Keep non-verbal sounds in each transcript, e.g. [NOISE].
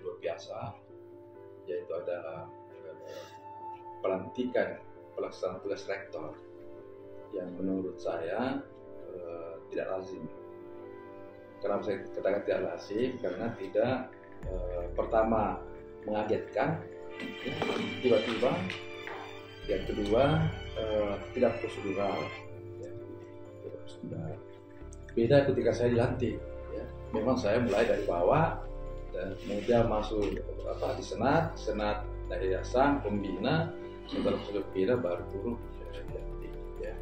biasa yaitu ada eh, pelantikan pelaksana tugas rektor yang menurut saya eh, tidak lazim. Kenapa saya katakan tidak lazim? Karena tidak eh, pertama mengagetkan, ya, tiba-tiba. Yang kedua tidak prosedural, ya, tidak prosedural. Beda ketika saya dilantik. Ya. Memang saya mulai dari bawah dan kemudian masuk apa di senat, senat dari yayasan pembina, setelah pembina baru turun. Ya.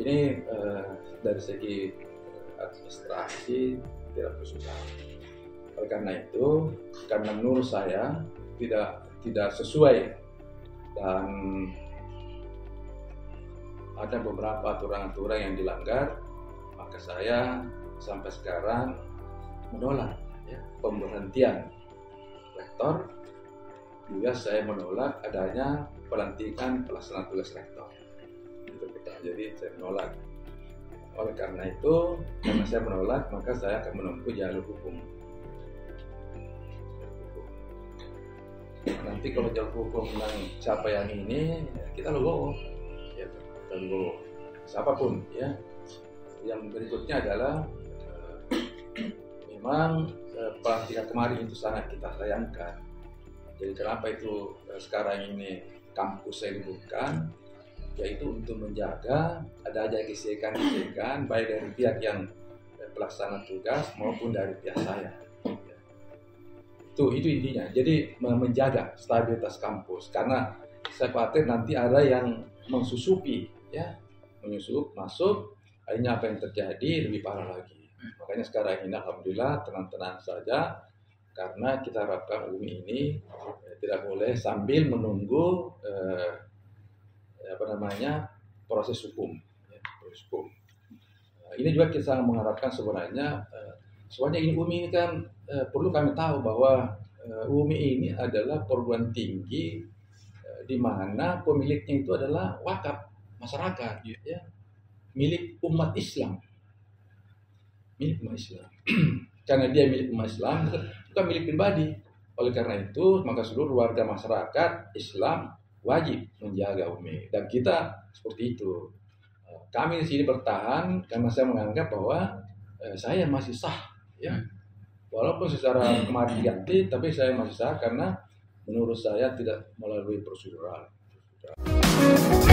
Ini eh, dari segi administrasi tidak prosedural. Oleh karena itu, karena menurut saya tidak tidak sesuai dan ada beberapa aturan-aturan yang dilanggar, maka saya sampai sekarang menolak ya, pemberhentian rektor. Juga saya menolak adanya pelantikan pelaksana tugas rektor. Itu pertama. Jadi saya menolak. Oleh karena itu, karena saya menolak, maka saya akan menempuh jalur hukum. Nanti kalau jalur hukum yang ini, ya kita logo, ya kita logo siapa pun ya. Yang berikutnya adalah eh, memang pelantikan kemarin itu sangat kita sayangkan. Jadi kenapa itu eh, sekarang ini kampus saya dibuka yaitu untuk menjaga ada aja gesekan-gesekan baik dari pihak yang pelaksana tugas maupun dari pihak saya. Itu itu intinya. Jadi menjaga stabilitas kampus karena saya khawatir nanti ada yang mensusupi ya, menyusup masuk akhirnya apa yang terjadi lebih parah lagi. Makanya sekarang ini alhamdulillah tenang-tenang saja. Karena kita harapkan UMI ini eh, tidak boleh sambil menunggu eh, apa namanya proses hukum, ya, proses hukum. Nah, ini juga kita sangat mengharapkan sebenarnya, eh, soalnya ini UMI ini kan eh, perlu kami tahu bahwa eh, UMI ini adalah perguruan tinggi eh, di mana pemiliknya itu adalah wakaf masyarakat, ya, milik umat Islam, milik umat Islam. [CLEARS THROAT] Karena dia milik umat Islam, bukan milik pribadi. Oleh karena itu, maka seluruh warga masyarakat Islam wajib menjaga UMI dan kita seperti itu. Kami di sini bertahan karena saya menganggap bahwa eh, saya masih sah, ya. Walaupun secara kemarin diganti, tapi saya masih sah karena menurut saya tidak melalui prosedural. prosedural.